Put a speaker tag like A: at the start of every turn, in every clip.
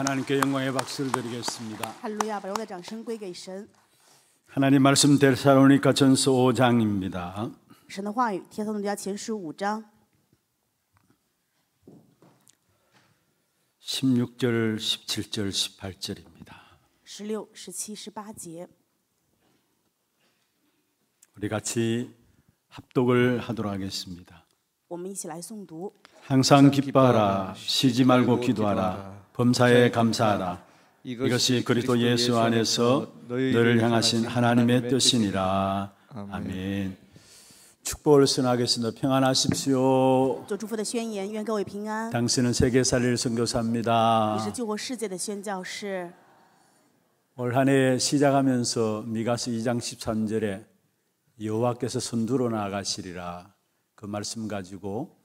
A: 하나님께 영광의 박수를 드리겠습니다.
B: 할렐루야,
A: 하나님 말씀 데살로니가 전서 5장입니다. 16절, 17절, 18절입니다.
B: 16, 17, 18절.
A: 우리 같이 합독을 하도록 하겠습니다. 항상 기뻐하라, 쉬지 말고 기도하라. 범사에 감사하라. 이것이 그리스도 예수 안에서 너희를 향하신 하나님의 뜻이니라. 아멘. 축복을 선하겠습니다. 평안하십시오. 당신은 세계 살릴 선교사입니다. 올 한 해 시작하면서 미가서 2장 13절에 여호와께서 선두로 나아가시리라 그 말씀 가지고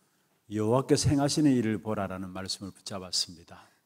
A: 여호와께서 행하시는 일을 보라라는 말씀을 붙잡았습니다.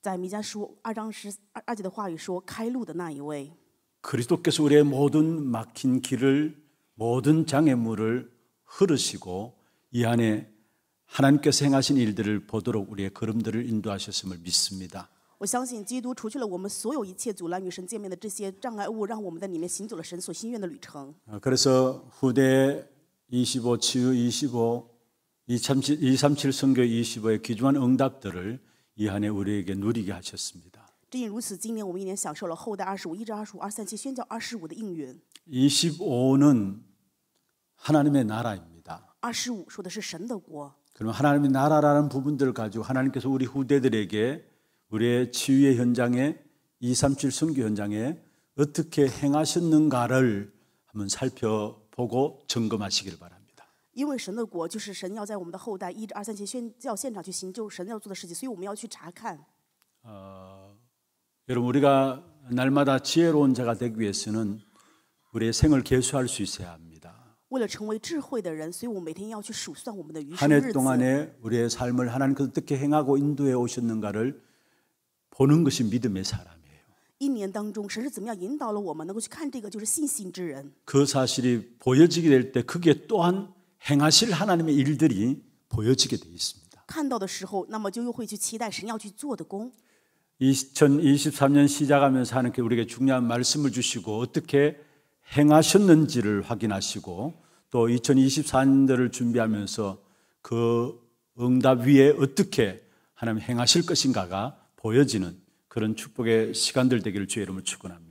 B: 在弥迦书二章十二二节的话语说：“开路的那一位，
A: 그리스도께서 우리의 모든 막힌 길을 모든 장애물을 흐르시고 이 안에 하나님께서 행하신 일들을 보도록 우리의 걸음들을 인도하셨음을 믿습니다.
B: 我相信基督除去了我们所有一切阻拦与神见面的这些障碍物，让我们在里面行走了神所心愿的旅程。
A: 어, 그래서 후대 25 치유 25 237, 237 선교 25의 귀중한 응답들을 이 안에 우리에게 누리게 하셨습니다.
B: 正因如此，今年我们一年享受了后代二十五、一至二十五、二三期宣教二十五的应允。
A: 25는 하나님의 나라입니다.
B: 二十五说的是神的国，
A: 그럼 하나님의 나라라는 부분들을 가지고 하나님께서 우리 후대들에게 우리의 치유의 현장에 237 선교 현장에 어떻게 행하셨는가를 한번 살펴보고 점검하시길 바랍니다.
B: 因为神的国就是神要在我们的后代一至二三期宣教现场去行就神要做的事情，所以我们要去查看。
A: 여러분 우리가 날마다 지혜로운 자가 되기 위해서는 우리의 생을 계수할 수 있어야 합니다.
B: 为了成为智慧的人，所以我们每天要去数算我们的余生
A: 한
B: 日
A: 해
B: 子。
A: 동안에 우리의 삶을 하나님께서 어떻게 행하고 인도해 오셨는가를 보는 것이 믿음의 사람이에요.
B: 一年当中，神是怎么样引导了我们，能够去看这个，就是信心之人。
A: 그 사실이 보여지게 될 때 그게 또한 행하실 하나님의 일들이 보여지게 되어 있습니다. 2023년 시작하면서 하나님께 우리에게 중요한 말씀을 주시고 어떻게 행하셨는지를 확인하시고 또 2024년도를 준비하면서 그 응답 위에 어떻게 하나님 행하실 것인가가 보여지는 그런 축복의 시간들 되기를 주의 이름으로 축원합니다.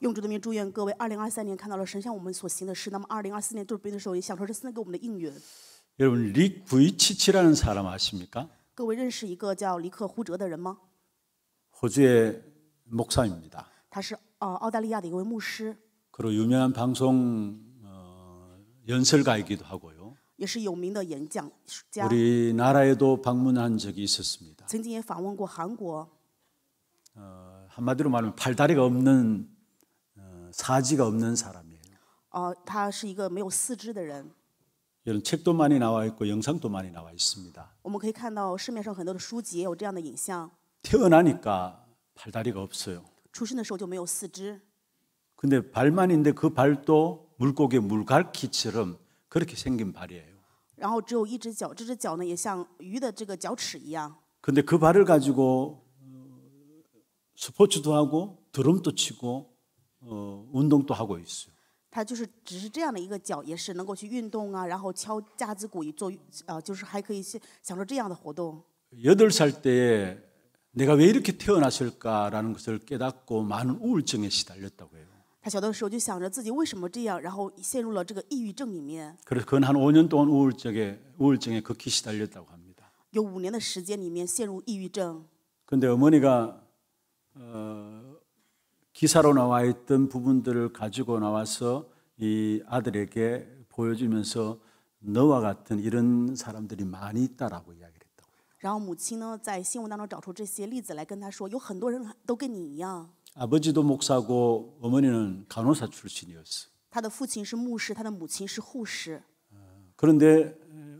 B: 用主的名祝愿各位，二零二三年看到了神向我们所行的事，那么二零二四年对别的时候也享受这四年给我们的应允。
A: 여러분 릭 부이치치라는 사람 아십니까?
B: 各位认识一个叫尼克胡哲的人吗？
A: 호주의 목사입니다.
B: 他是呃澳大利亚的一位牧师，
A: 그리고 유명한 방송 어, 연설가이기도 하고요.
B: 也是有名的演讲家，
A: 우리나라에도 방문한 적이 있었습니다.
B: 曾经也访问过韩国。
A: 어, 한마디로 말하면 팔다리가 없는 어, 사지가 없는 사람이에요.
B: 呃，他是一个没有四肢的人。
A: 이런 책도 많이 나와 있고 영상도 많이 나와 있습니다.
B: 我们可以看到市面上很多的书籍也有这样的影像。
A: 태어나니까 팔다리가 없어요.
B: 出生的时候就没有四肢，
A: 근데 발만 있는데 그 발도 물고기 물갈퀴처럼 그렇게 생긴 발이에요.
B: 然后只有一只脚，这只脚呢也像鱼的这个脚趾一样。
A: 근데 그 발을 가지고 어, 스포츠도 하고 드럼도 치고 어, 운동도 하고 있어요.
B: 他就是只是这样的一个脚，也是能够去运动啊，然后敲架子鼓做呃，就是还可以去享受这样的活动。
A: 여덟 살 때에 내가 왜 이렇게 태어났을까라는 것을 깨닫고 많은 우울증에 시달렸다고 해요.
B: 他小的时候就想着自己为什么这样，然后陷入了这个抑郁症里面。
A: 그래서 그건 한 5년 동안 우울증에 우울증에 극히 시달렸다고 합니다.
B: 有五年的时间里面陷入抑郁症。
A: 근데 어머니가 어, 기사로 나와 있던 부분들을 가지고 나와서 이 아들에게 보여주면서 너와 같은 이런 사람들이 많이 있다라고 이야기를 했다고.
B: 然后母亲呢，在新闻当中找出这些例子来跟他说，有很多人都跟你一样。
A: 아버지도 목사고 어머니는 간호사 출신이었어.
B: 他的父亲是牧师，他的母亲是护士。
A: 그런데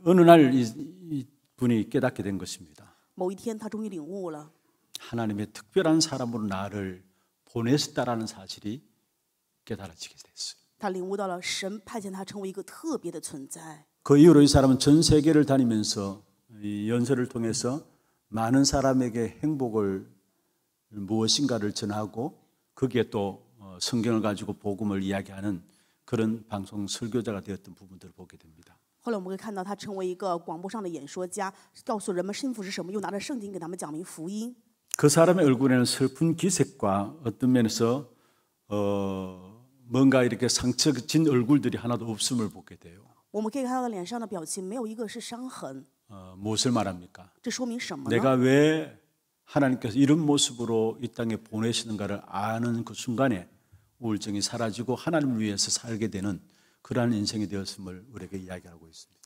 A: 어느 날 이, 이 분이 깨닫게 된 것입니다.
B: 某一天，他终于领悟了，
A: 하나님의 특별한 사람으로 나를 보냈다라는 사실이 깨달아지게 됐어요.
B: 他领悟到了神派遣他成为一个特别的存在。
A: 그 이후로 이 사람은 전 세계를 다니면서 이 연설을 통해서 많은 사람에게 행복을 무엇인가를 전하고 거기에 또 어, 성경을 가지고 복음을 이야기하는 그런 방송 설교자가 되었던 부분들을 보게 됩니다.
B: 后来我们会看到他成为一个广播上的演说家，告诉人们幸福是什么，又拿着圣经给他们讲明福音。
A: 그 사람의 얼굴에는 슬픈 기색과 어떤 면에서 어, 뭔가 이렇게 상처진 얼굴들이 하나도 없음을 보게 돼요.
B: 我们可以看到他脸上的表情没有一个是伤痕，
A: 어, 무엇을 말합니까?
B: 这说明什么呢？
A: 내가 왜 하나님께서 이런 모습으로 이 땅에 보내시는가를 아는 그 순간에 우울증이 사라지고 하나님을 위해서 살게 되는 그러한 인생이 되었음을 우리에게 이야기하고 있습니다.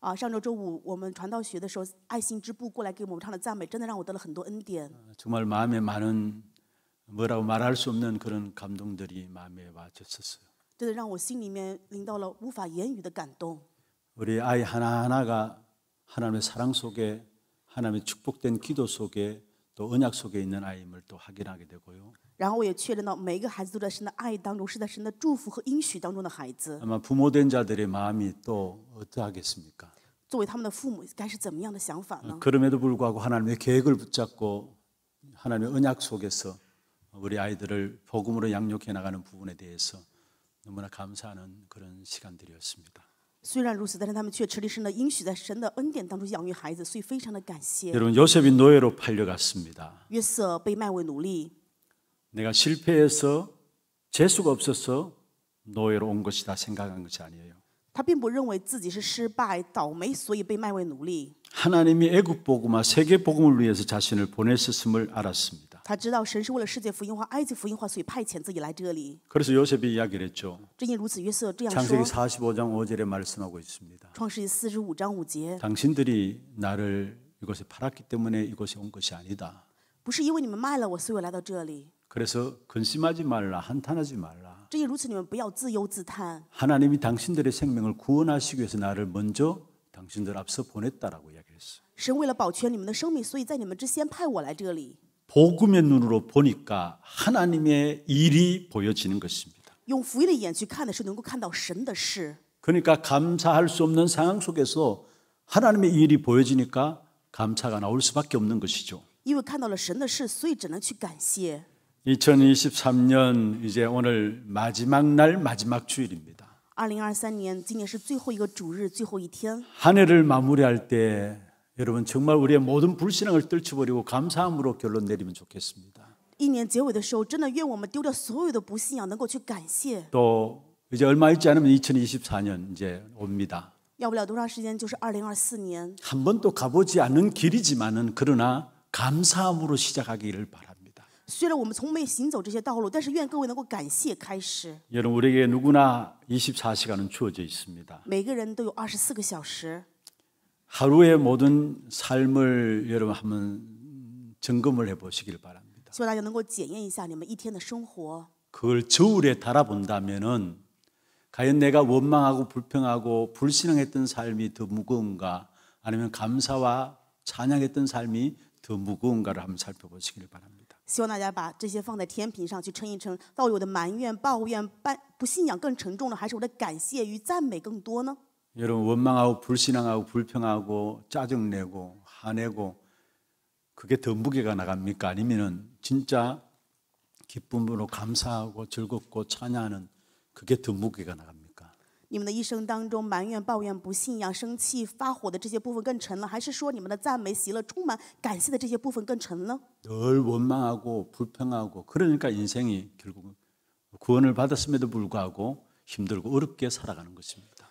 B: 啊，上周周五我们传道学的时候，爱心支部过来给我们唱的赞美，真的让我得了很多恩典。
A: 정말 마음에 많은 뭐라고 말할 수 없는 그런 감동들이 마음에 와졌었어요.
B: 真的让我心里面临到了无法言语的感动。
A: 우리 아이 하나하나가 하나님의 사랑 속에 하나님의 축복된 기도 속에 또 언약 속에 있는 아이임을 또 확인하게 되고요.
B: 然后我也确认到每一个孩子都在神的爱当中，是在神的祝福和应许当中的孩子。
A: 아마 부모된 자들의 마음이 또 어떠하겠습니까?
B: 作为他们的父母，该是怎么样的想法呢？
A: 그럼에도 불구하고 하나님의 계획을 붙잡고 하나님의 언약 속에서 우리 아이들을 복음으로 양육해 나가는 부분에 대해서 너무나 감사하는 그런 시간들이었습니다.
B: 虽然如此，但是他们却持立神的应许，在神的恩典当中养育孩子，所以非常的感谢。
A: 여러분 요셉이 노예로 팔려갔습니다.
B: 约瑟被卖为奴隶，
A: 내가 실패해서 재수가 없어서 노예로 온 것이다 생각한 것이 아니에요.
B: 他并不认为自己是失败、倒霉，所以被卖为奴隶。
A: 하나님이 애국 복음화 세계 복음을 위해서 자신을 보냈었음을 알았습니다.
B: 他知道神是为了世界福音化、埃及福音化，所以派遣自己来这里。
A: 그래서 요셉이 이야기를 했죠.
B: 正因如此，约瑟这样
A: 창세기
B: 说：
A: 45장 5절에 말씀하고 있습니다.
B: 创世纪四十五章五节，
A: 당신들이 나를 이곳에 팔았기 때문에 이곳에 온 것이 아니다.
B: 不是因为你们卖了我，所以我来到这里。
A: 그래서 근심하지 말라, 한탄하지 말라.
B: 正因如此，你们不要自忧自叹。
A: 하나님이 당신들의 생명을 구원하시기 위해서 나를 먼저 당신들 앞서 보냈다라고 이야기했어요.
B: 神为了保全你们的生命，所以在你们之先派我来这里，
A: 복음의 눈으로 보니까 하나님의 일이 보여지는 것입니다.
B: 用福音的眼去看的是能够看到神的事。
A: 그러니까 감사할 수 없는 상황 속에서 하나님의 일이 보여지니까 감사가 나올 수밖에 없는 것이죠.
B: 因为看到了神的事，所以只能去感谢。
A: 2023년 이제 오늘 마지막 날 마지막 주일입니다.
B: 二零二三年，今年是最后一个主日，最后一天。
A: 한 해를 마무리할 때 여러분 정말 우리의 모든 불신앙을 떨쳐버리고 감사함으로 결론 내리면 좋겠습니다.
B: 一年结尾的时候，真的愿我们丢掉所有的不信仰，能够去感谢。
A: 또 이제 얼마 있지 않으면 2024년 이제 옵니다.
B: 要不了多长时间，就是二零二四年。
A: 한 번도 가보지 않은 길이지만은 그러나 감사함으로 시작하기를 바랍니다.
B: 虽然我们从没行走这些道路，但是愿各位能够感谢开始。
A: 여러분 우리에게 누구나 24시간은 주어져 있습니다.
B: 每个人都有二十四个小时，
A: 하루의 모든 삶을 여러분 한번 점검을 해 보시길 바랍니다.
B: 希望大家能够检验一下你们一天的生活。
A: 그걸 저울에 달아본다면은 과연 내가 원망하고 불평하고 불신앙했던 삶이 더 무거운가 아니면 감사와 찬양했던 삶이 더 무거운가를 한번 살펴보시길 바랍니다.
B: 希望大家把这些放在天平上去称一称，到底我的埋怨、抱怨、不不信仰更沉重呢，还是我的感谢与赞美更多呢？
A: 여러분 원망하고 불신앙하고 불평하고 짜증내고 화내고 그게 더 무게가 나갑니까? 아니면은 진짜 기쁨으로 감사하고 즐겁고 찬양하는 그게 더 무게가 나갑니까?
B: 你们的一生当中，埋怨、抱怨、不信仰、生气、发火的这些部分更沉了，还是说你们的赞美、喜乐、充满感谢的这些部分更沉呢？
A: 늘 원망하고 불평하고 그러니까 인생이 결국 구원을 받았음에도 불구하고 힘들고 어렵게 살아가는 것입니다.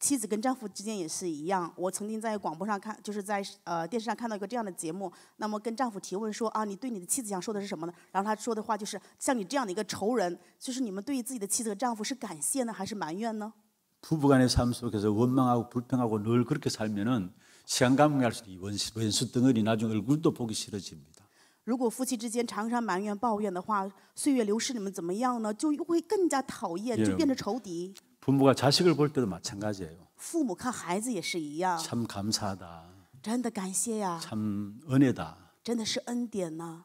B: 妻子跟丈夫之间也是一样。我曾经在广播上看，就是在呃电视上看到一个这样的节目，那么跟丈夫提问说啊，你对你的妻子想说的是什么呢？然后他说的话就是，像你这样的一个仇人，就是你们对于自己的妻子和丈夫是感谢呢，还是埋怨呢？
A: 부부간의 삶 속에서 원망하고 불평하고 늘 그렇게 살면은 시간 가면 갈수록 이 왼수, 왼수 덩어리 나중에 얼굴도 보기 싫어집니다.
B: 如果夫妻之间常常埋怨抱怨的话，岁月流逝，你们怎么样呢？就会更加讨厌，就变成仇敌。
A: 부모가 자식을 볼 때도 마찬가지예요.
B: 父母看孩子也是一样，
A: 참 감사하다.
B: 真的感谢呀，
A: 참 은혜다.
B: 真的是恩典呢。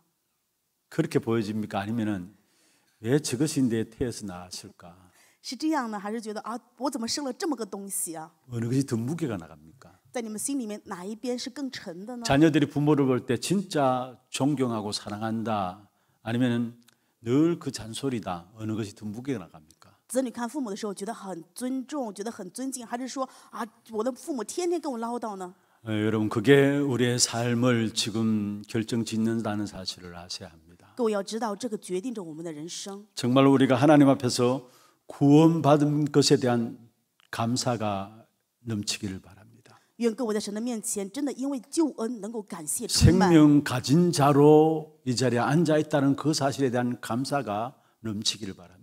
A: 그렇게 보여집니까? 아니면은 왜 저것이 내 태에서 나왔을까?
B: 是这样呢，还是觉得啊，我怎么生了这么个东西啊？
A: 어느 것이 더 무게가 나갑니까?
B: 在你们心里面哪一边是更沉的呢？
A: 자녀들이 부모를 볼 때 진짜 존경하고 사랑한다. 아니면은 늘 그 잔소리다. 어느 것이 더 무게가 나갑니까?
B: 子女看父母的时候，觉得很尊重，觉得很尊敬，还是说啊，我的父母天天跟我唠叨呢？
A: 어, 여러분 그게 우리의 삶을 지금 결정짓는다는 사실을 아셔야 합니다.
B: 各位要知道，这个决定着我们的人生。
A: 정말 우리가 하나님 앞에서 구원받은 것에 대한 감사가 넘치기를 바랍니다.
B: 愿各位在神的面前，真的因为救恩能够感谢充满。
A: 생명 가진 자로 이 자리에 앉아 있다는 그 사실에 대한 감사가 넘치기를 바랍니다.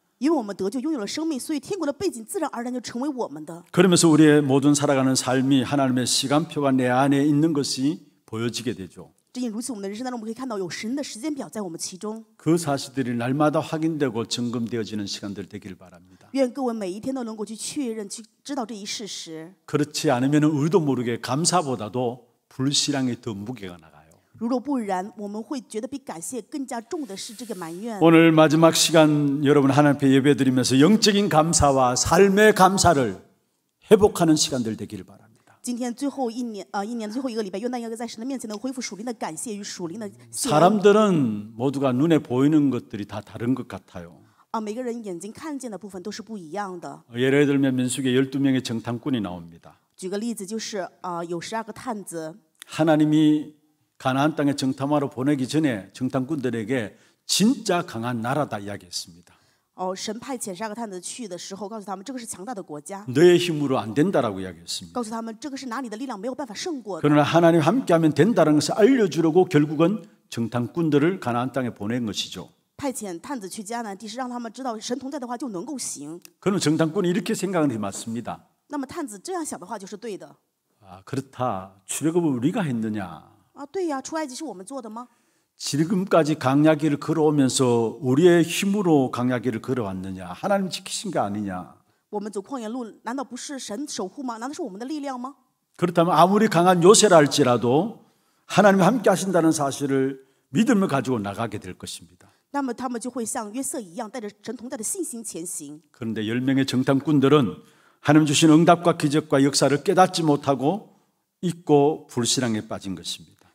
B: 因为我们得救拥有了生命，所以天国的背景自然而然就成为我们的。
A: 그러면서 우리의 모든 살아가는 삶이 하나님의 시간표가 내 안에 있는 것이 보여지게 되죠.
B: 正因如此，我们的人生当中，我们可以看到有神的时间表在我们其中。
A: 그 사실들이 날마다 확인되고 점검되어지는 시간들 되기를 바랍니다.
B: 愿各位每一天都能够去确认、去知道这一事实。
A: 그렇지 않으면 의도 모르게 감사보다도 불신앙이 더 무게가 나가요.
B: 如若不然，我们会觉得比感谢更加重的是这个埋怨。
A: 오늘 마지막 시간 여러분 하나님 앞에 예배드리면서 영적인 감사와 삶의 감사를 회복하는 시간들 되기를 바랍니다.
B: 今天最后一年，呃，一年的最后一个礼拜，愿大家在神的面前能恢复属灵的感谢与属灵的谢恩。
A: 사람들은 모두가 눈에 보이는 것들이 다 다른 것 같아요.
B: 啊，每个人眼睛看见的部分都是不一样的。
A: 예를 들면 민수기에 12명의 정탐꾼이 나옵니다.
B: 举个例子，就是啊、呃有十二个探子，
A: 하나님이 가나안 땅에 정탐하러 보내기 전에 정탐꾼들에게 진짜 강한 나라다 이야기했습니다.
B: 哦，神派遣十二个探子去的时候，告诉他们这个是强大的国家，
A: 너의 힘으로 안 된다라고 이야기했습니다.
B: 告诉他们这个是拿你的力量没有办法胜过的。
A: 그러나 하나님 함께하면 된다는 것을 알려주려고 결국은 정탐꾼들을 가나안 땅에 보낸 것이죠.
B: 派遣探子去迦南地，是让他们知道神同在的话就能够行。
A: 그러면 정탐꾼이 이렇게 생각하는 게 맞습니다.
B: 那么探子这样想的话就是对的
A: 아, 그렇다. 출애굽을 우리가 했느냐?
B: 啊，对呀，出埃及是我们做的吗？
A: 지금까지 강야기를 걸어오면서 우리의 힘으로 강야기를 걸어왔느냐? 하나님 지키신 거 아니냐?
B: 我们走旷野路，难道不是神守护吗？难道是我们的力量吗？
A: 그렇다면 아무리 강한 요새라 할지라도 하나님 함께 하신다는 사실을 믿음을 가지고 나가게 될 것입니다.
B: 那么他们就会像约瑟一样，带着神同在的信心前行。
A: 그런데 열 명의 정탐꾼들은 하나님 주신 응답과 기적과 역사를 깨닫지 못하고 잊고 불신앙에 빠진 것입니다.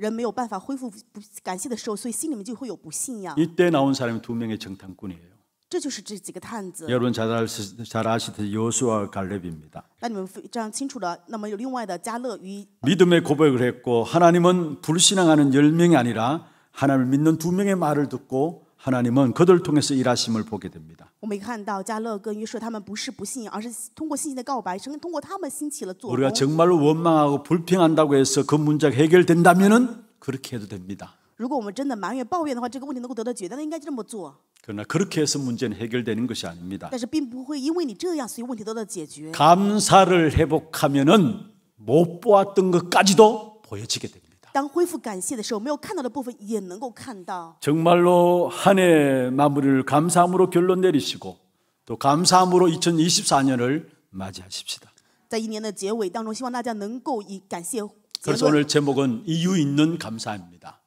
B: 人没有办法恢复不感谢的时候，所以心里面就会有不信仰。
A: 이때 나온 사람이 두 명의 정탐꾼이에요.
B: 这就是这几个探子。
A: 여러분 잘, 아시- 잘 아시듯이 여수와 갈렙입니다.
B: 那你们非常清楚的，那么有另外的加勒与
A: 믿음의 고백을 했고 하나님은 불신앙하는 열 명이 아니라 하나님을 믿는 두 명의 말을 듣고 하나님은 그들을 통해서 일하심을 보게 됩니다.
B: 我们看到加勒跟约瑟他们不是不信仰，而是通过信心的告白，神通过他们兴起了做
A: 우리가
B: 工。
A: 정말로 원망하고 불평한다고 해서 그 문제가 해결된다면은 그렇게 해도 됩니다.
B: 如果我们真的埋怨抱怨的话，这个问题能够得到解决，那应该这么做。
A: 그러나 그렇게 해서 문제는 해결되는 것이 아닙니다.
B: 但是并不会因为你这样，所以问题得到解决。
A: 감사를 회복하면은 못 보았던 것까지도 보여지게 됩니다.
B: 当恢复感谢的时候，没有看到的部分也能够看到。
A: 정말로 한 해 마무리를 감사함으로 결론 내리시고 또 감사함으로 2024년을 맞이하십시다.
B: 在一年的结尾当中，希望大家能够以感谢结
A: 그래서 오늘 제목은 이유 있는 감사입니다.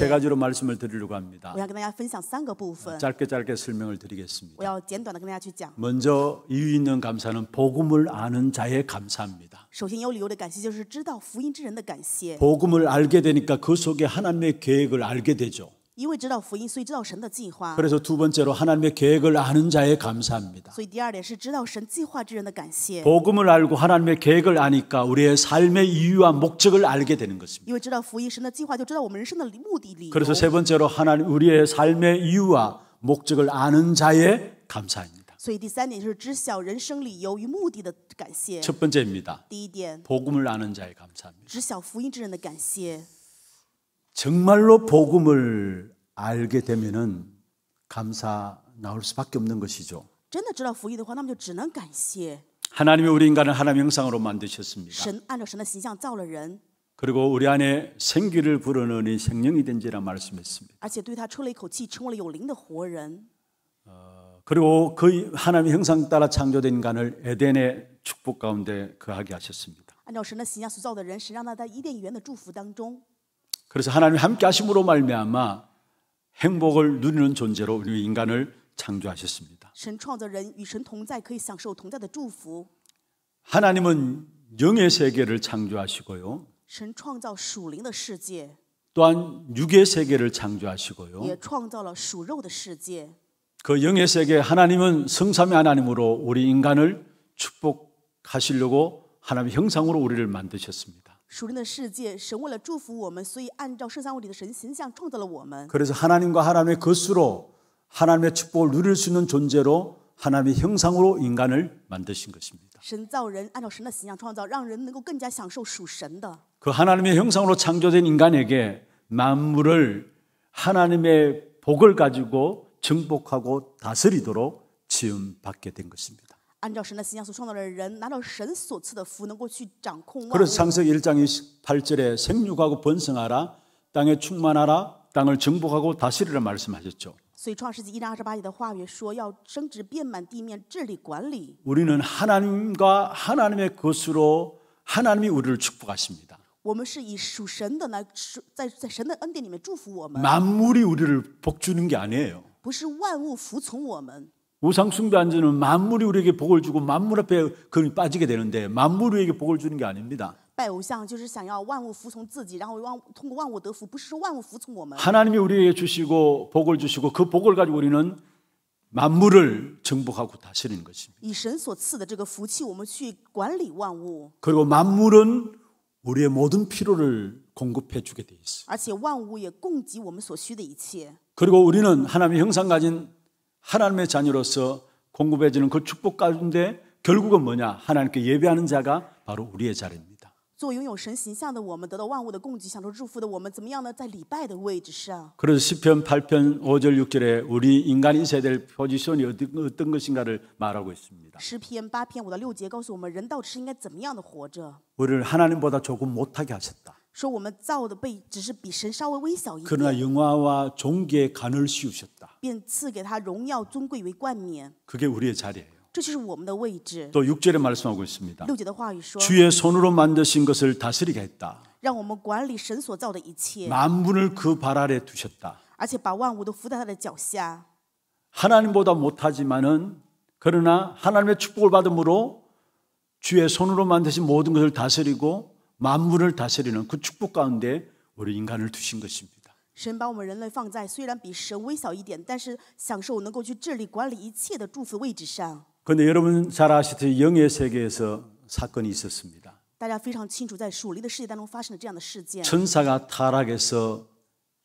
A: 세 가지로 말씀을 드리려고 합니다. 짧게 짧게 설명을 드리겠습니다. 먼저 이유 있는 감사는 복음을 아는 자의 감사입니다. 복음을 알게 되니까 그 속에 하나님의 계획을 알게 되죠.
B: 因为知道福音，所以知道神的计划。
A: 그래서 두 번째로 하나님의 계획을 아는 자의 감사입니다.
B: 所以第二点是知道神计划之人的感谢，
A: 복음을 알고 하나님의 계획을 아니까 우리의 삶의 이유와 목적을 알게 되는 것입니다.
B: 因为知道福音，神的计划就知道我们人生的目的理由。
A: 그래서 세 번째로 하나님 우리의 삶의 이유와 목적을 아는 자의 감사입니다.
B: 所以第三点就是知晓人生理由与目的的感谢。
A: 첫 번째입니다.
B: 第一点，
A: 복음을 아는 자의 감사입니다.
B: 知晓福音之人的感谢。
A: 정말로 복음을 알게 되면은 감사 나올 수밖에 없는 것이죠.
B: 真的知道福音的话，那么就只能感谢
A: 하나님이 우리 인간을 하나님 형상으로 만드셨습니다.
B: 神，按照神的形象造了人，
A: 그리고 우리 안에 생기를 불어넣으니 생명이 된지라 말씀했습니다.
B: 而且对他吹了一口气，成为了有灵的活人。
A: 그리고 그 하나님의 형상 따라 창조된 인간을 에덴의 축복 가운데 거하게 하셨습니다.
B: 按照神的形象所造的人，神让他在伊甸园的祝福当中。
A: 그래서 하나님 함께 하심으로 말미암아 행복을 누리는 존재로 우리 인간을 창조하셨습니다. 하나님은 영의 세계를 창조하시고요. 또한 육의 세계를 창조하시고요. 그 영의 세계 하나님은 성삼위 하나님으로 우리 인간을 축복하시려고 하나님의 형상으로 우리를 만드셨습니다.
B: 属灵的世界，神为了祝福我们，所以按照圣三位里的神形象创造了我们。
A: 그래서 하나님과 하나님의 것으로 하나님의 축복을 누릴 수 있는 존재로 하나님의 형상으로 인간을 만드신 것입니다.
B: 神造人，按照神的形象创造，让人能够更加享受属神的。
A: 그 하나님의 형상으로 창조된 인간에게 만물을 하나님의 복을 가지고 정복하고 다스리도록 지음받게 된 것입니다.
B: 按照神的形象所创造的人，拿到神所赐的福，能够去掌控万
A: 그래서
B: 物。
A: 창세기 1장 28절에 생육하고 번성하라 땅에 충만하라 땅을 정복하고 다스리라 말씀하셨죠.
B: 所以创世纪一章二十八节的话语说，要升职遍满地面，治理管理。
A: 우리는 하나님과 하나님의 것으로 하나님이 우리를 축복하십니다.
B: 我们是以属神的来属在在神的恩典里面祝福我们，
A: 만물이 우리를 복 주는 게 아니에요.
B: 不是万物服从我们。
A: 우상 숭배한자는 만물이 우리에게 복을 주고 만물 앞에 그 빠지게 되는데 만물이 우리에게 복을 주는 게 아닙니다.
B: 拜偶像就是想要万物服从自己，然后万通过万物得福，不是说万物服从我们。
A: 하나님이 우리에게 주시고 복을 주시고 그 복을 가지고 우리는 만물을 정복하고 다스리는 것입니다.
B: 以神所赐的这个福气，我们去管理万物，
A: 그리고 만물은 우리의 모든 필요를 공급해 주게 돼 있어요.
B: 而且万物也供给我们所需的一切。
A: 그리고 우리는 하나님의 형상 가진 하나님의 자녀로서 공급해 주는 그 축복 가운데 결국은 뭐냐? 하나님께 예배하는 자가 바로 우리의 자리입니다.
B: 做拥有神形象的我们，得到万物的供给，享受祝福的我们，怎么样呢？在礼拜的位置上。
A: 그래서 시편 8편 5절 6절에 우리 인간이 있어야 될 포지션이 어떤, 어떤 것인가를 말하고 있습니다.
B: 诗篇八篇五到六节告诉我们，人到底是应该怎么样的活着？
A: 우리를 하나님보다 조금 못하게 하셨다.
B: 说我们造的被只是比神稍微微小一
A: 그러나
B: 点，
A: 영화와 종기의 간을 씌우셨다.
B: 便赐给他荣耀尊贵为冠冕，
A: 그게 우리의 자리예요.
B: 这就是我们的位置。
A: 또 6절에 말씀하고 있습니다.
B: 六节的话语说，
A: 주의 손으로 만드신 것을 다스리게 했다.
B: 让我们管理神所造的一切，
A: 만분을 그 발 아래 두셨다.
B: 而且把万物都伏在他的脚下。
A: 하나님보다 못하지만은 그러나 하나님의 축복을 받음으로 주의 손으로 만드신 모든 것을 다스리고 만물을 다스리는 그 축복 가운데 우리 인간을 두신 것입니다.
B: 神把我们人类放在虽然比神微小一点，但是享受能够去治理管理一切的祝福位置上。
A: 그런데 여러분 잘 아시듯이 영의 세계에서 사건이 있었습니다.
B: 大家非常清楚，在属灵的世界当中发生了这样的事件。
A: 천사가 타락해서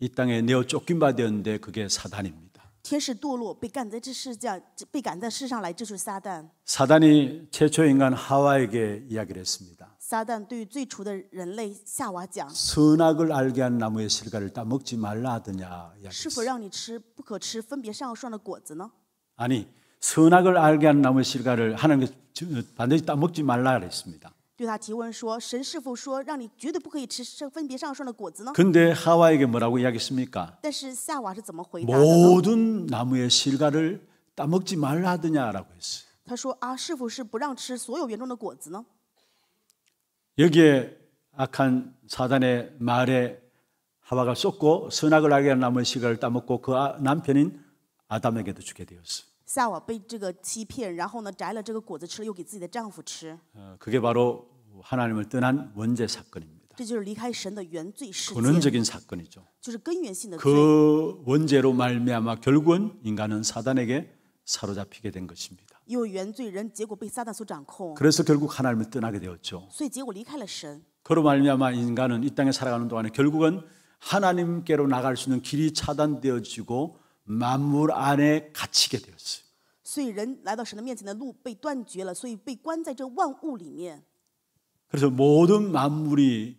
A: 이 땅에 내어 쫓긴 바 되었는데 그게 사단입니다.
B: 天使堕落，被赶在这世界，被赶在世上来，这就是撒旦。
A: 사단이 최초 인간 하와에게 이야기를 했습니다.
B: 撒旦对于最初的人类夏娃讲：
A: 선악을 알게 한 나무의 실과를 따먹지 말라 하더냐
B: 是否
A: 이야기했어요.
B: 让你吃不可吃分别善恶树上的果子呢？
A: 아니 선악을 알게 한 나무의 실과를 하나님께 반드시 따먹지 말라 그랬습니다.
B: 对他提问说：神是否说让你绝对不可以吃生分别善恶树上的果子呢？
A: 근데 하와에게 뭐라고 이야기했습니까?
B: 但是夏娃是怎么回答的呢？
A: 모든 나무의 실과를 따먹지 말라 하더냐라고 했어요.
B: 他说：啊，是否是不让吃所有园中的果子呢？
A: 여기에 악한 사단의 말에 하와가 쏟고 선악을 알게 한 나무의 실과를 따먹고 그 아- 남편인 아담에게도 주게 되었어요.
B: 夏娃被这个欺骗，然后呢摘了这个果子吃了，又给自己的丈夫吃，
A: 어, 그게 바로 하나님을 떠난 원죄 사건입니다.
B: 这就是离开神的原罪事件，
A: 근원적인 사건이죠.
B: 就是根源性的罪。
A: 그 원죄로 말미암아 결국은 인간은 사단에게 사로잡히게 된 것입니다.
B: 因为原罪人，结果被撒旦所掌控，
A: 그래서 결국 하나님을 떠나게 되었죠.
B: 所以结果离开了神。
A: 그로 말미암아 인간은 이 땅에 살아가는 동안에 결국은 하나님께로 나갈 수 있는 길이 차단되어지고 만물 안에 갇히게 되었어요.
B: 所以人来到神的面前的路被断绝了，所以被关在这万物里面。
A: 그래서 모든 만물이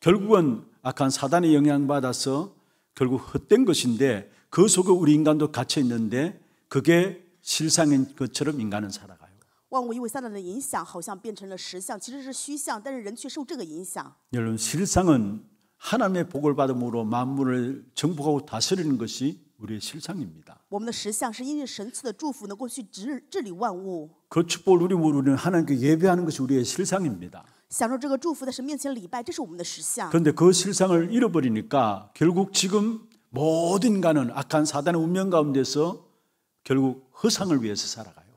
A: 결국은 악한 사단의 영향받아서 결국 헛된 것인데 그 속에 우리 인간도 갇혀 있는데 그게 실상인 것처럼 인간은 살아가요.
B: 万物因为撒旦的影响，好像变成了实相，其实是虚像，但是人却受这个影响。
A: 여러분 실상은 하나님의 복을 받음으로 만물을 정복하고 다스리는 것이 우리의 실상입니다.
B: 我们的实相是因为神赐的祝福，能够去治治理万物，
A: 그 축복을 누리므로 우리는 하나님께 예배하는 것이 우리의 실상입니다.
B: 享受这个祝福，在神面前礼拜，这是我们的实相。
A: 그런데 그 실상을 잃어버리니까 결국 지금 모든 인간은 악한 사단의 운명 가운데서 결국 허상을 위해서 살아가요.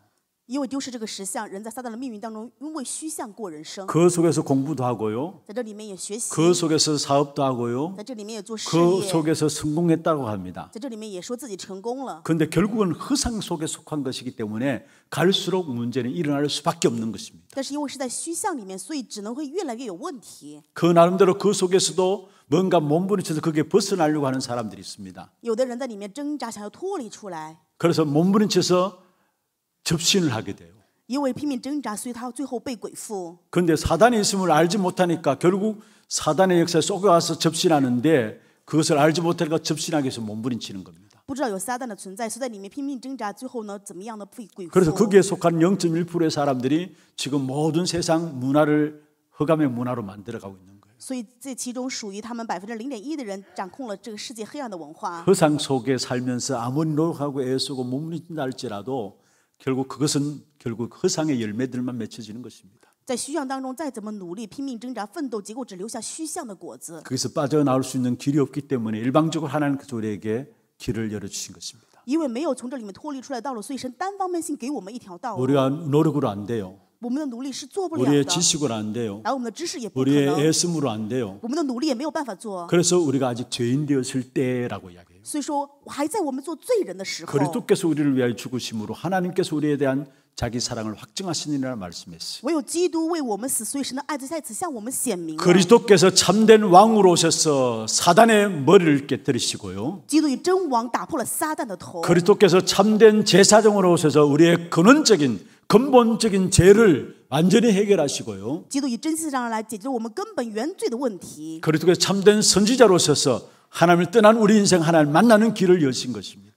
B: 因为丢失这个实相，人在撒旦的命运当中，因为虚像过人生，
A: 그 속에서 공부도 하고요.
B: 在这里面也学习，
A: 그 속에서 사업도 하고요.
B: 在这里面也做事
A: 그
B: 业，
A: 속에서 성공했다고 합니다.
B: 在这里面也说自己成功了。
A: 그런데 결국은 허상 속에 속한 것이기 때문에 갈수록 문제는 일어날 수밖에 없는 것입니다.
B: 但是因为是在虚像里面，所以只能会越来越有问题。
A: 그 나름대로 그 속에서도 뭔가 몸부림쳐서 그게 벗어나려고 하는 사람들이 있습니다.
B: 有的人在里面挣扎，想要脱离出来，
A: 그래서 몸부림쳐서 접신을 하게 돼요.
B: 因为拼命挣扎，所以他最后被鬼附。
A: 그런데 사단이 있음을 알지 못하니까 결국 사단의 역사에 속여와서 접신하는데 그것을 알지 못하니까 접신하기 위해서 몸부림치는 겁니다.
B: 不知道有撒旦的存在，所以在里面拼命挣扎，最后呢，怎么样的被鬼附？
A: 그래서 거기에 속한 0.1%의 사람들이 지금 모든 세상 문화를 허감의 문화로 만들어가고 있는 거예요.
B: 所以这其中属于他们百分之零点一的人掌控了这个世界黑暗的文化。
A: 허상 속에 살면서 아무리 노력하고 애쓰고 몸부림친다 할지라도 결국 그것은 결국 허상의 열매들만 맺혀지는 것입니다.
B: 在虚像当中，再怎么努力、拼命挣扎、奋斗，结果只留下虚像的果子。
A: 거기서 빠져나올 수 있는 길이 없기 때문에 일방적으로 하나님께서 우리에게 길을 열어주신 것입니다.
B: 因为没有从这里面脱离出来的道路，所以神单方面性给我们一条道路。
A: 우리가 노력으로 안 돼요.
B: 我们的努力是做不了
A: 우리의
B: 的，
A: 지식으로 안 돼요.
B: 然后我们的知识也不可
A: 우리의
B: 能，
A: 애씀으로 안 돼요.
B: 我们的努力也没有办法做。
A: 그래서 우리가 아직 죄인 되었을 때라고 이야기 그리스도께서 우리를 위하여 죽으심으로 하나님께서 우리에 대한 자기 사랑을 확증하시니라 말씀했어요. 그리스도께서 참된 왕으로 오셔서 사단의 머리를 깨뜨리시고요. 그리스도께서 참된 제사장으로 오셔서 우리의 근원적인 근본적인 죄를 완전히 해결하시고요. 그리스도께서 참된 선지자로 오셔서 하나님을 떠난 우리 인생 하나님 만나는 길을 여신 것입니다.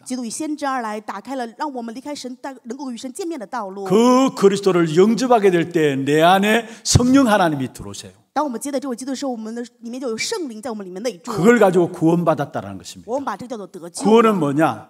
A: 그 그리스도를 영접하게 될 때 내 안에 성령 하나님이 들어오세요. 그걸 가지고 구원받았다는 것입니다. 구원은 뭐냐?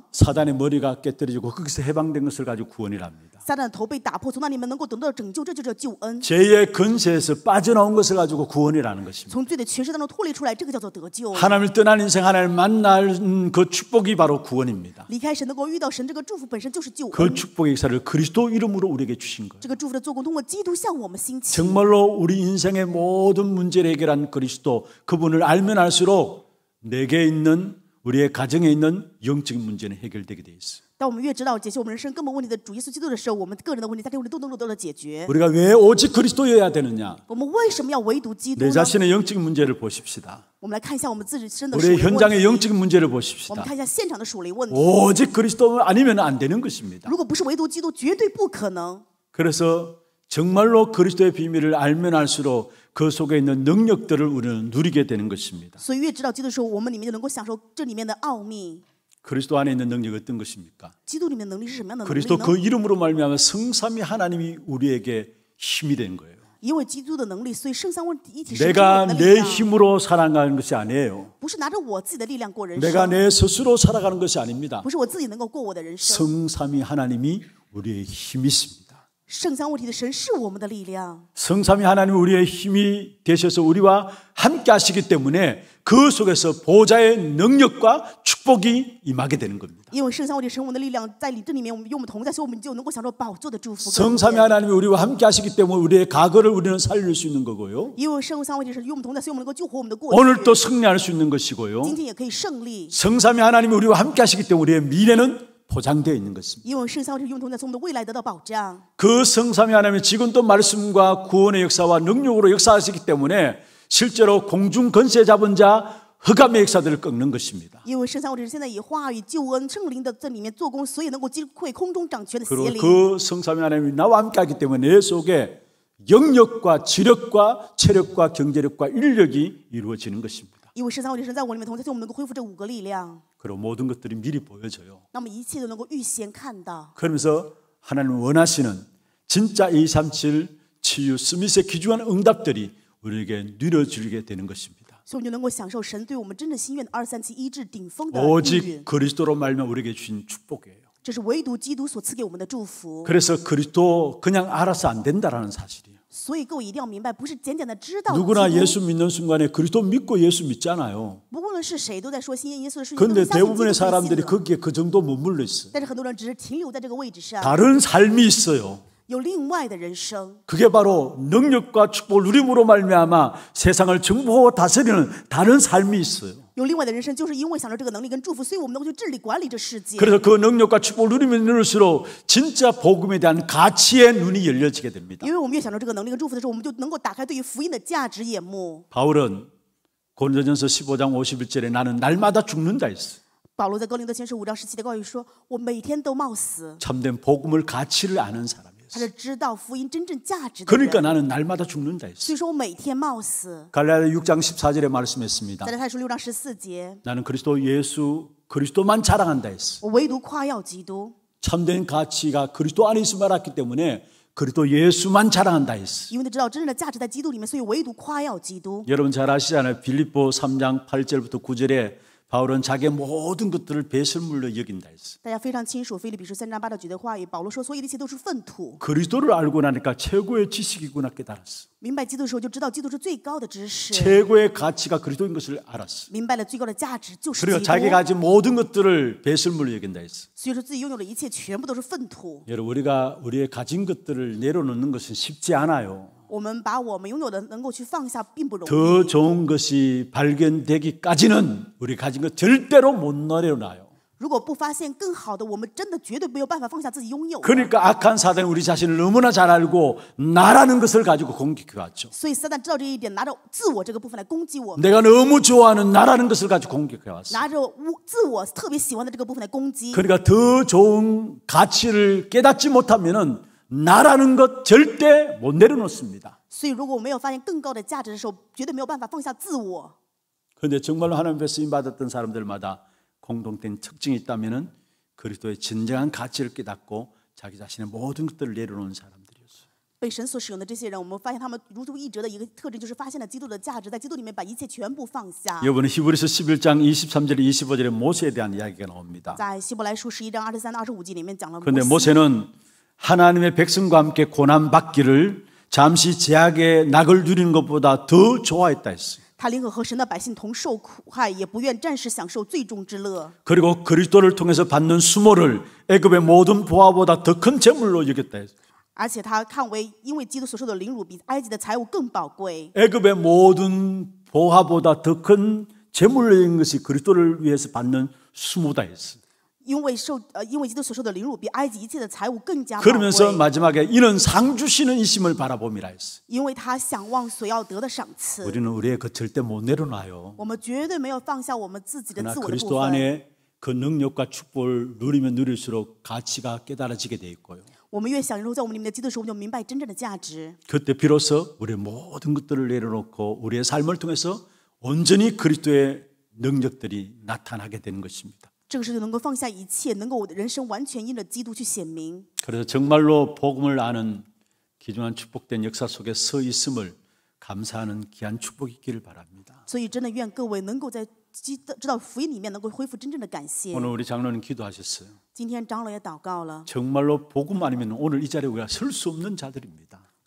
B: 뭐?
A: 사단의 머리가 깨뜨려지고 거기서 해방된 것을 가지고 구원이랍니다.
B: 撒旦的头被打破，从那里面能够得到拯救，这就叫救恩。
A: 죄의 근세에서 빠져나온 것을 가지고 구원이라는 것입니다.
B: 从罪的权势当中脱离出来，这个叫做得救。
A: 하나님을 떠난 인생 하나님을 만날 그 축복이 바로 구원입니다.
B: 离开神能够遇到神，这个祝福本身就是救
A: 그
B: 恩。
A: 축복의 역사를 그리스도 이름으로 우리에게 주신 거예요.
B: 这个祝福的做工通过基督向我们兴起。
A: 정말로 우리 인생의 모든 문제를 해결한 그리스도 그분을 알면 알수록 내게 있는 우리의 가정에 있는 영적인 문제는 해결되게 돼 있어요.
B: 当我们越知道解决我们人生根本问题的主耶稣基督的时候，我们个人的问题、家庭问题都能够得到解决。
A: 우리가 왜 오직 그리스도여야 되느냐?
B: 我们为什么要唯独基督
A: 내
B: 呢？
A: 자신의 영적인 문제를 보십시다.
B: 我们来看一下我们自己身的属
A: 우리
B: 灵问
A: 현장의
B: 题。
A: 영적인 문제를
B: 我们
A: 보십시다.
B: 看一下现场的属灵问题。
A: 오직 그리스도 아니면 안 되는 것입니다.
B: 如果不是唯独基督，绝对不可能。
A: 그래서 정말로 그리스도의 비밀을 알면 알수록 그 속에 있는 능력들을 우리는 누리게 되는 것입니다.
B: 所以越知道基督的时候，我们里面就能够享受这里面的奥秘。
A: 그리스도 안에 있는 능력이 어떤 것입니까? 그리스도 그 이름으로 말미암아 성삼위 하나님이 우리에게 힘이 된 거예요. 내가 내 힘으로 살아가는 것이 아니에요. 내가 내 스스로 살아가는 것이 아닙니다. 성삼위 하나님이 우리의 힘이십니다. 성삼위 하나님 우리의 힘이 되셔서 우리와 함께 하시기 때문에 그 속에서 보좌의 능력과 축복이 임하게 되는 겁니다. 성삼위 하나님이 우리와 함께 하시기 때문에 우리의 과거를 우리는 살릴 수 있는 거고요. 오늘 또 승리할 수 있는 것이고요. 성삼위 하나님이 우리와 함께 하시기 때문에 우리의 미래는 보장되어 있는 것입니다. 그 성삼위 하나님이 지금도 말씀과 구원의 역사와 능력으로 역사하시기 때문에 실제로 공중 건세 잡은 자 흑암의 역사들을 꺾는 것입니다. 그리고 그 성삼위 하나님이 나와 함께하기 때문에 내 속에 영력과 지력과 체력과 경제력과 인력이 이루어지는 것입니다. 그리 모든 것들이 미리 보여져요. 그러면서 하나님 원하시는 진짜 237 치유 스미스에 기중한 응답들이 우리에게 누려지게 되는 것입니다. 오직 그리스도로 말면 우리에게 주신 축복이에요. 그래서 그리스도 그냥 알아서 안 된다라는 사실이에요. 누구나 예수 믿는 순간에 그리스도 믿고 예수 믿잖아요. 그런데 대부분의 사람들이 거기에 그 정도 머물러 있어요. 다른 삶이 있어요.
B: 有另外的人生。
A: 그게 바로 능력과 축복을 누림으로 말미암아 세상을 정복하고 다스리는 다른 삶이 있어요.
B: 有另外的人生，就是因为享受这个能力跟祝福，所以我们能够去治理管理这世界。
A: 그래서 그 능력과 축복을 누리면 누릴수록 진짜 복음에 대한 가치의 눈이 열려지게 됩니다.
B: 因为我们越享受这个能力跟祝福的时候，我们就能够打开对于福音的价值眼目。
A: 바울은 고린도전서 15장 51절에 나는 날마다 죽는다 했어.
B: 保罗在哥林多前书五章十七节告诉说：“我每天都冒死。
A: 참된 복음을 가치를 아는
B: 他
A: 사람 이었어.
B: 是知道福音真正价值的
A: 그러니까
B: 人，
A: 나는 날마다 죽는다 했어.
B: 所以说我每天冒死。
A: 갈라디아 6장 14절에 말씀했습니다.
B: 在加拉太书六章十四节，
A: 나는 그리스도 예수 그리스도만 자랑한다 했어.
B: 我唯独夸耀基督，
A: 참된 가치가 그리스도 안에 있음을 알았기 때문에 그리스도 예수만 자랑한다 했어.
B: 因为他知道真正的价值在基督里面，所以唯独夸耀基督。
A: 여러분 잘 아시잖아요. 빌립보 3장 8절부터 9절에 바울은 자기의 모든 것들을 배설물로 여긴다 했어.
B: 大家非常清楚，菲利比书三章八到九的话语，保罗说，所有的一切都是粪土。
A: 그리스도를 알고 나니까 최고의 지식이구나 깨달았어.
B: 明白基督的时候，就知道基督是最高的知识，
A: 최고의 가치가 그리스도인 것을 알았어.
B: 明白了最高的价值就是基
A: 그리고
B: 督。
A: 자기가 가진 모든 것들을 배설물로 여긴다 했어.
B: 所以说自己拥有的一切全部都是粪土。
A: 여러분 우리가 우리의 가진 것들을 내려놓는 것은 쉽지 않아요.
B: 我们把我们拥有的能够去放下，并不容
A: 더
B: 易。
A: 좋은 것이 발견되기까지는 우리 가진 것 절대로 못 내려놔요.
B: 如果不发现更好的，我们真的绝对没有办法放下自己拥有的。
A: 그러니까 악한 사단이 우리 자신을 너무나 잘 알고 나라는 것을 가지고 공격해 왔죠.
B: 所以撒旦知道这一点，拿着自我这个部分来攻击我们，
A: 내가 너무 좋아하는 나라는 것을 가지고 공격해 왔어.
B: 拿着我自我特别喜欢的这个部分来攻击。
A: 그러니까 더 좋은 가치를 깨닫지 못하면은 나라는 것 절대 못 내려놓습니다.
B: 所以如果我没有发现更高的价值的时候，绝对没有办法放下自我。
A: 그런데 정말로 하나님 앞에 쓰임 받았던 사람들마다 공동된 특징이 있다면은 그리스도의 진정한 가치를 깨닫고 자기 자신의 모든 것들을 내려놓은 사람들이었어요.
B: 被神所使用的这些人，我们发现他们如出一辙的一个特征，就是发现了基督的价值，在基督里面把一切全部放下。
A: 이번에 히브리서 11장 23절 25절에 모세에 대한 이야기가 나옵니다.
B: 在希伯来书十一章二十三到二十五节里面讲了
A: 그런데
B: 摩西，
A: 모세는 하나님의 백성과 함께 고난 받기를 잠시 제약의 낙을 누리는 것보다 더 좋아했다 했어요.
B: 他宁可和神的百姓同受苦害，也不愿暂时享受最终之乐。
A: 그리고 그리스도를 통해서 받는 수모를 애굽의 모든 보화보다 더 큰 재물로 여겼다 했어요.
B: 而且他看为因为基督所受的凌辱比埃及的财物更宝贵，
A: 애굽의 모든 보화보다 더 큰 재물로 여긴 것이 그리스도를 위해서 받는 수모다 했어요.
B: 因为受呃因为基督所受的凌辱比埃及一切的财物更加宝
A: 그러면서
B: 贵，
A: 마지막에 이는 상 주시는 이심을 바라봄이라 했어요.
B: 因为他想望所要得的赏赐。
A: 우리는 우리의 그 절대 못 내려놔요.
B: 我们绝对没有放下我们自己的
A: 그러나
B: 自我的部
A: 그리스도
B: 分。
A: 안에 그 능력과 축복을 누리면 누릴수록 가치가 깨달아지게 돼 있고요.
B: 我们越享受在我们里面的基督的时候，我们就明白真正的价值。
A: 그때 비로소 우리의 모든 것들을 내려놓고 우리의 삶을 통해서 온전히 그리스도의 능력들이 나타나게 되는 것입니다.
B: 这个时候就能够放下一切，能够我的人生完全因着基督去显明。
A: 그래서 정말로 복음을 아는 귀중한 축복된 역사 속에 서 있음을 감사하는 귀한 축복이 있기를 바랍니다.
B: 所以真的愿各位能够在基知道福音里面能够恢复真正的感谢。
A: 오늘 우리 장로님 기도하셨어요.
B: 今天长老也祷告了，
A: 정말로 복음 아니면 오늘 이 자리에 우리가 설 수 없는 자들입니다.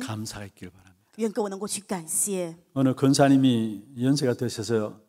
A: 감사했길 바랍니다.
B: 愿各位能够去感谢。
A: 어느 권사님이 연세가 드셔서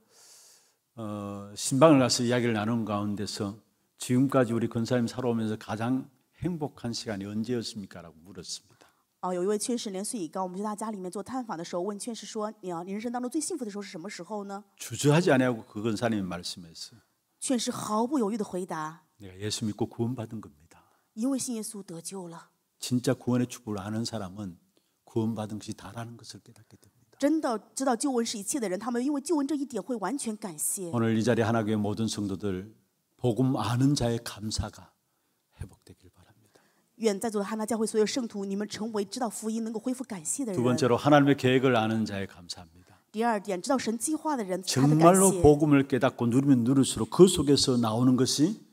A: 어, 신방을 가서 이야기를 나눈 가운데서 지금까지 우리 권사님 살아오면서 가장 행복한 시간이 언제였습니까? 라고 물었습니다.
B: 哦，有一位劝士年岁已高，我们去他家里面做探访的时候，问劝士说：“你啊，你人生当中最幸福的时候是什么时候呢
A: 주저하지 아니하고 그 권사님이 말씀했어요.
B: ？”劝士毫不犹豫的回答
A: 내가 예수 믿고 구원받은 겁니다.
B: ：“因为信耶稣得救了。
A: 진짜 구원의 축복을 아는 사람은 구원받은 것이 다라는 것을 깨닫게 됩니다.
B: 真的知道救恩是一切的人，他们因为救恩这一点会完全感谢。
A: 오늘 이 자리에 하나교회 모든 성도들 복음 아는 자의 감사가 회복되길 바랍니다.
B: 愿在座的汉娜教会所有圣徒，你们成为知道福音、能够恢复感谢的
A: 두
B: 人。
A: 번째로 하나님의 계획을 아는 자의 감사합니다.
B: 第二点，知道神计划的人，他的感
A: 정말로
B: 谢。
A: 복음을 깨닫고 누리면 누릴수록 그 속에서 나오는 것이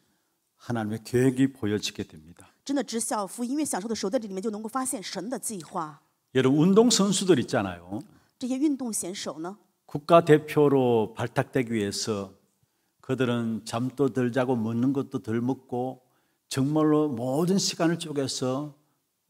A: 하나님의 계획이 보여지게 됩니다.
B: 真的知晓福音，越享受的时候，在这里面就能够发现神的计划。
A: 여러분 운동 선수들 있잖아요.
B: 这些运动选手呢，
A: 국가 대표로 발탁되기 위해서 그들은 잠도 덜 자고 먹는 것도 덜 먹고 정말로 모든 시간을 쪼개서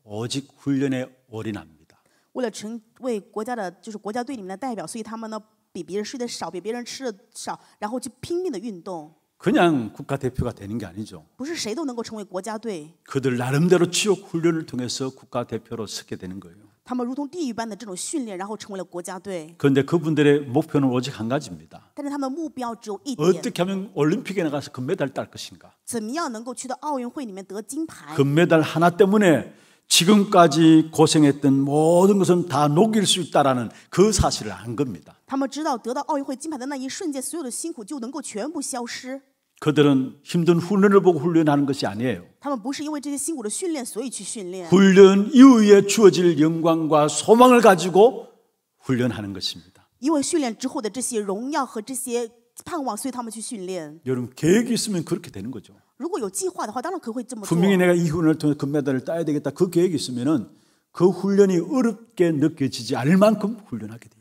A: 오직 훈련에 올인합니다.
B: 为了成为国家的，就是国家队里面的代表，所以他们呢比别人睡得少，比别人吃的少，然后去拼命的运动。
A: 그냥 국가 대표가 되는 게 아니죠.
B: 不是谁都能够成为国家队，
A: 그들 나름대로 지옥 훈련을 통해서 국가 대표로 서게 되는 거예요.
B: 他们如同地狱般的这种训练，然后成为了国家队。
A: 그런데 그분들의 목표는 오직 한 가지입니다.
B: 但是他们的目标只有一点：
A: 어떻게 하면 올림픽에 나가서 금메달 딸 것인가?
B: 怎么样能够去到奥运会里面得金牌？
A: 금메달 하나 때문에 지금까지 고생했던 모든 것은 다 녹일 수 있다라는 그 사실을 안 겁니다.
B: 他们知道得到奥运会金牌的那一瞬间，所有的辛苦就能够全部消失。
A: 그들은 힘든 훈련을 보고 훈련하는 것이 아니에요. 훈련 이후에 주어질 영광과 소망을 가지고 훈련하는 것입니다. 여러분 계획 있으면 그렇게 되는 거죠. 분명히 내가 이 훈련을 통해 금메달을 따야 되겠다. 그 계획 있으면은 그 훈련이 어렵게 느껴지지 않을 만큼 훈련하게 돼요.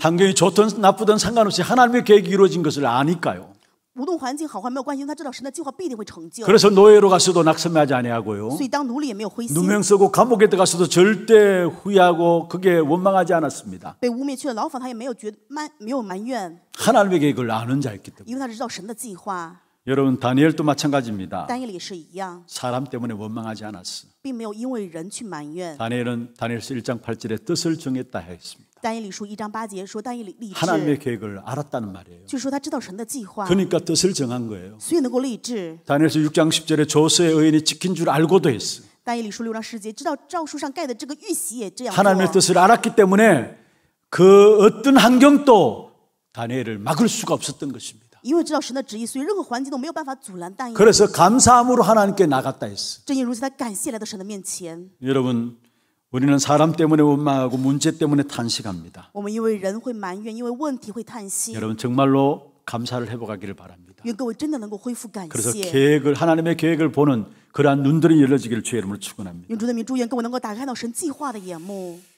A: 환경이 좋든 나쁘든 상관없이 하나님의 계획이 이루어진 것을 아니까요. 그래서 노예로 가서도 낙심하지 아니하고요. 누명 쓰고 감옥에 들어가서도 절대 후회하고 그게 원망하지 않았습니다. 하나님의 계획을 아는 자였기 때문에. 여러분 다니엘도 마찬가지입니다. 사람 때문에 원망하지 않았어. 다니엘은 다니엘서 1장 8절에 뜻을 정했다 했습니다.
B: 丹耶里书一章八节说，丹耶里立
A: 하나님의
B: 志，
A: 계획을 알았다는 말이에요.
B: 就说他知道神的计划，
A: 그러니까 뜻을 정한 거예요.
B: 所以能够立志。
A: 다니엘서 6장 10절에 조서의 의인이 지킨 줄 알고도 했어.
B: 丹耶里书六章十节，知道诏书上盖的这个玉玺也这样
A: 하나님의
B: 做，
A: 뜻을 알았기 때문에 그 어떤 환경도 다니엘을 막을 수가 없었던 것입니다.
B: 因为知道神的旨意，所以任何环境都没有办法阻拦丹耶。
A: 그래서 감사함으로 하나님께 나갔다 했어.
B: 正因如此，他感谢来到神的面前。
A: 여러분, 우리는 사람 때문에 원망하고 문제 때문에 탄식합니다. 여러분 정말로 감사를 회복하기를 바랍니다. 그래서 계획을 하나님의 계획을 보는 그러한 눈들이 열려지기를 주의 이름으로 축원합니다.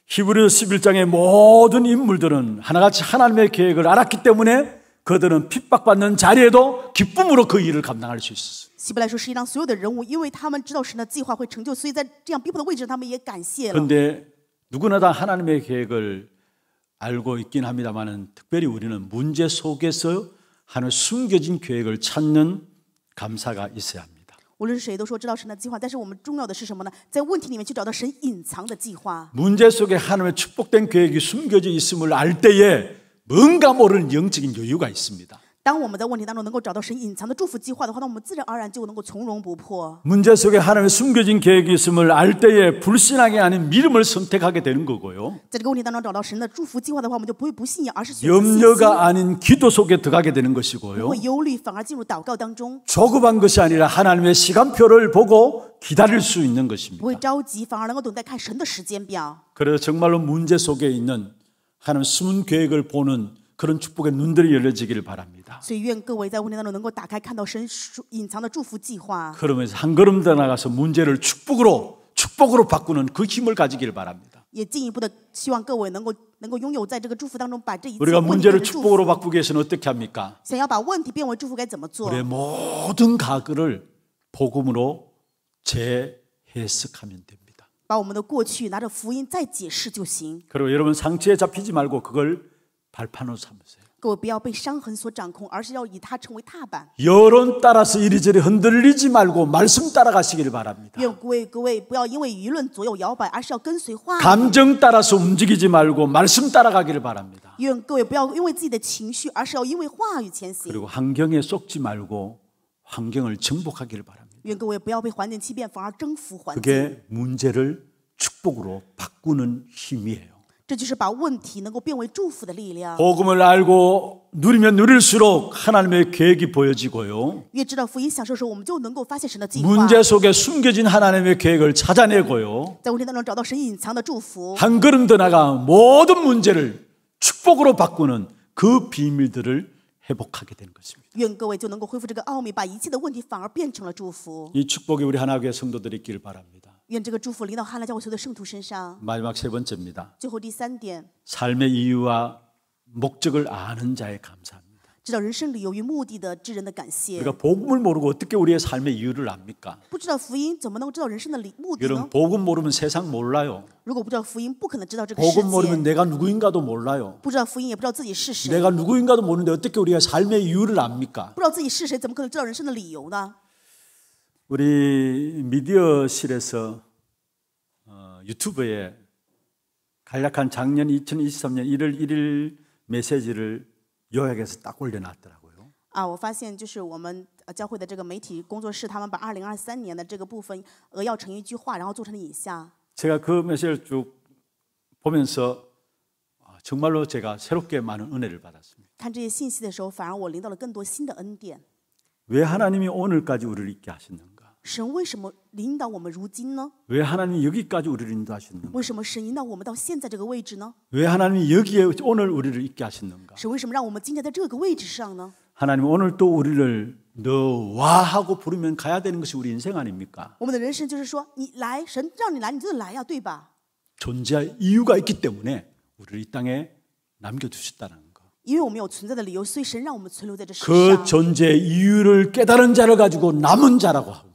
A: 히브리서 11장의 모든 인물들은 하나같이 하나님의 계획을 알았기 때문에 그들은 핍박받는 자리에도 기쁨으로 그 일을 감당할 수 있었어요.
B: 希伯来书十一章所有的人物，因为他们知道神的计划会成就，所以在这样逼迫的位置上，他们也感谢了。
A: 그런데 누구나 다 하나님의 계획을 알고 있긴 합니다만은 특별히 우리는 문제 속에서 하나의 숨겨진 계획을 찾는 감사가 있어야 합니다.
B: 无论是谁都说知道神的计划，但是我们重要的是什么呢？在问题里面去找到神隐藏的计划。
A: 문제 속에 하나님의 축복된 계획이 숨겨져 있음을 알 때에 뭔가 모르는 영적인 여유가 있습니다.
B: 当我们在问题当中能够找到神隐藏的祝福计划的话，那我们自然而然就能够从容不迫。
A: 문제 속에 하나님의 숨겨진 계획이 있음을 알 때에 불신앙이 아닌 믿음을 선택하게 되는 거고요.
B: 在这个问题当中找到神的祝福计划的话，我们就不会不信仰，而是选择信心，
A: 염려가 아닌 기도 속에 들어가게 되는
B: 不
A: 것이고요.
B: 会忧虑，反而进入祷告当中，
A: 조급한 것이 아니라 하나님의 시간표를 보고 기다릴 수 있는
B: 不
A: 것입니다.
B: 会着急，反而能够等待看神的时间表。
A: 그래서 정말로 문제 속에 있는 하나님 숨은 계획을 보는 그런 축복의 눈들이 열려지기를 바랍니다. 그러면서 한 걸음 더 나가서 문제를 축복으로 축복으로 바꾸는 그 힘을 가지기를 바랍니다. 우리가 문제를 축복으로 바꾸기 위해서는 어떻게 합니까? 우리의 모든 과거를 복음으로 재해석하면 됩니다. 그리고 여러분 상처에 잡히지 말고 그걸 발판으로 삼으세요.
B: 各位不要被伤痕所掌控，而是要以它成为踏板。
A: 여론 따라서 이리저리 흔들리지 말고 말씀 따라가시기를 바랍니다.
B: 愿各位各位不要因为舆论左右摇摆，而是要跟随话语。
A: 감정 따라서 움직이지 말고 말씀 따라가기를 바랍니다.
B: 愿各位不要因为自己的情绪，而是要因为话语前行。
A: 그리고 환경에 속지 말고 환경을 정복하기를 바랍니다.
B: 愿各位不要被环境欺骗，反而征服环境。
A: 그게 문제를 축복으로 바꾸는 힘이에요. 복음을 알고 누리면 누릴수록 하나님의 계획이 보여지고요. 문제 속에 숨겨진 하나님의 계획을 찾아내고요. 한 걸음 더 나가 모든 문제를 축복으로 바꾸는 그 비밀들을 회복하게 되는 것입니다. 이 축복이 우리 하나교회 성도들이 있기를 바랍니다.
B: 愿这个祝福临到汉来教会所有的圣徒身上。
A: 마지막 세 번째입니다.
B: 最后第三点，
A: 삶의 이유와 목적을 아는 자의 감사합니다.
B: 知道人生理由与目的的知人的感谢。
A: 우리가 복음을 모르고 어떻게 우리의 삶의 이유를 압니까?
B: 不知道福音，怎么能够知道人生的理目的
A: 여러분
B: 呢？
A: 복음 모르면 세상 몰라요.
B: 如果不知道福音，不可能知道这个世
A: 복음 모르면
B: 界。
A: 내가 누구인가도 몰라요.
B: 不知道福音，也不知道自己是谁。
A: 내가 누구인가도 모르는데 어떻게 우리가 삶의 이유를 압니까?
B: 不知道自己是谁，怎么可能知道人生的理由呢？
A: 우리 미디어실에서 어, 유튜브에 간략한 작년 2023년 1월 1일 메시지를 요약해서 딱 올려놨더라고요.
B: 啊，我发现就是我们呃教会的这个媒体工作室，他们把二零二三年的这个部分扼要成一句话，然后做成了以下。
A: 제가 그 메시지를 쭉 보면서 아, 정말로 제가 새롭게 많은 은혜를 받았습니다.
B: 看这些信息的时候，反而我领到了更多新的恩典。
A: 왜 하나님이 오늘까지 우리를 있게 하셨는가?
B: 神为什么领导我们如今呢？
A: 왜 하나님이 여기까지 우리를 인도하셨는가?
B: 为什么神引导我们到现在这个位置呢？
A: 왜 하나님이 여기에 오늘 우리를 있게 하셨는가?
B: 神为什么让我们今天在这个位置上呢？
A: 하나님 오늘 또 우리를 너와 하고 부르면 가야 되는 것이 우리 인생 아닙니까?
B: 我们的人生就是说，你来，神让你来，你就得来呀、对吧？
A: 존재할 이유가 있기 때문에 우리를 이 땅에 남겨두셨다는 거.
B: 因为我们有存在的理由，所以神让我们存留在这世
A: 그
B: 上。
A: 존재 이유를 깨달은 자를 가지고 남은 자라고 하고 있습니다.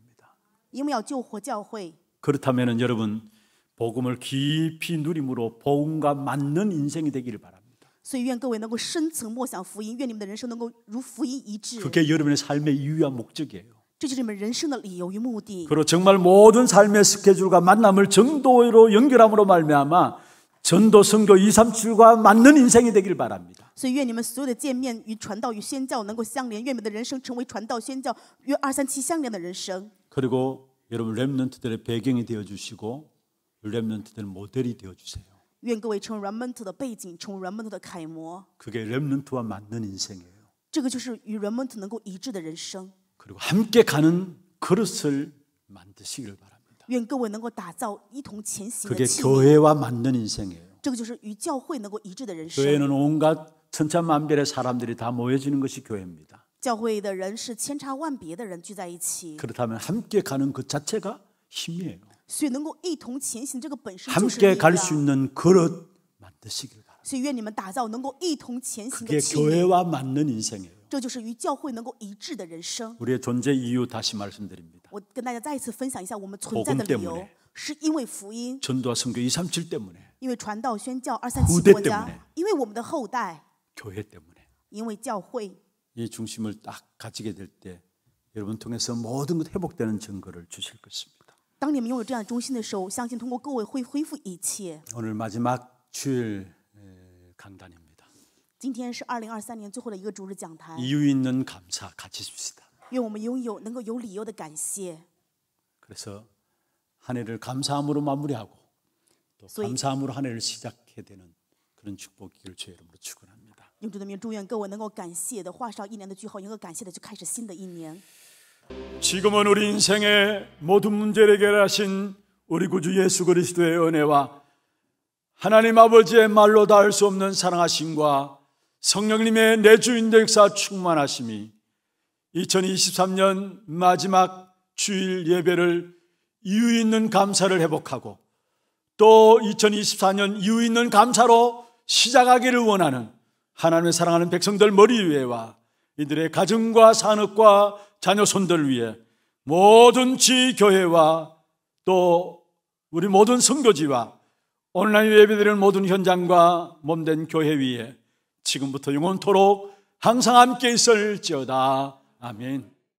B: 因为要救活教会。
A: 그렇다면 여러분 복음을 깊이 누림으로 복음과 맞는 인생이 되기를 바랍니다.
B: 所以愿各位能够深层默想福音，愿你们的人生能够如福音一致。
A: 그게 여러분의 삶의 이유와 목적이에요.
B: 这就是你们人生的理由与目的。
A: 그리고 정말 모든 삶의 스케줄과 만남을 정도로 연결함으로 말미암아 전도 선교 237과 맞는 인생이 되길 바랍니다.
B: 所以愿你们所有的见面与传道与宣教能够相连，愿你们的人生成为传道宣教与二三七相连的人生。
A: 그리고 여러분 렘넌트들의 배경이 되어 주시고 렘넌트들 모델이 되어 주세요.
B: 愿各位成为 Remnant 的背景，成为 Remnant 的楷模。
A: 그게 렘넌트와 맞는 인생이에요.
B: 这个就是与 Remnant 能够一致的人生。
A: 그리고 함께 가는 그릇을 만드시기를 바랍니다.
B: 愿各位能够打造一同前行的
A: 그게
B: 器皿。
A: 교회와 맞는 인생이에요.
B: 这个就是与教会能够一致的人生。
A: 교회는 온갖 천차만별의 사람들이 다 모여지는 것이 교회입니다.
B: 教会的人是千差万别的人聚在一起，
A: 그렇다면 함께 가는 그 자체가 힘이에요.
B: 所以能够一同前行，这个本身就是
A: 함께
B: 力
A: 갈 수
B: 量。
A: 있는 그릇 만드시길 바랍니다.
B: 所以愿你们打造能够一同前行
A: 그게
B: 的器皿，
A: 교회와 맞는 인생이에요.
B: 这就是与教会能够一致的人生。
A: 우리의 존재 이유 다시 말씀드립니다.
B: 我跟大家再一次分享一下我们存在的
A: 복음
B: 理由
A: 때문에
B: ，是因为福音，
A: 전도와 선교 237 때문에
B: 因为传道宣教二三七
A: 후대
B: 国家
A: 때문에
B: ，因为我们的后代，
A: 교회 때문에
B: 因为教会。
A: 이 중심을 딱 가지게 될 때 여러분 통해서 모든 것 회복되는 증거를 주실 것입니다.
B: 当你们拥有这样的中心的时候，相信通过各位会恢复一切。
A: 오늘 마지막 주일 에, 강단입니다.
B: 今天是二零二三年最后的一个主日讲坛，
A: 이유 있는 감사 가지십시다.
B: 愿我们拥有能够有理由的感谢。
A: 그래서 한 해를 감사함으로 마무리하고 또
B: 소위-
A: 감사함으로 한 해를 시작해야 되는 그런 축복이기를 주의 이름으로 축원합니다.
B: 用主的名祝愿各位能够感谢的画上一年的句号，能够感谢的就开始新的一年。
A: 지금은 우리 인생의 모든 문제를 해결하신 우리 구주 예수 그리스도의 은혜와 하나님 아버지의 말로 닿을 수 없는 사랑하심과 성령님의 내주인의 역사 충만하심이 2023년 마지막 주일 예배를 이유 있는 감사를 회복하고 또 2024년 이유 있는 감사로 시작하기를 원하는 하나님의 사랑하는 백성들 머리 위에와 이들의 가정과 산업과 자녀 손들을 위해 모든 지교회와 또 우리 모든 선교지와 온라인 예배드리는 모든 현장과 몸된 교회 위에 지금부터 영원토록 항상 함께 있을지어다. 아멘.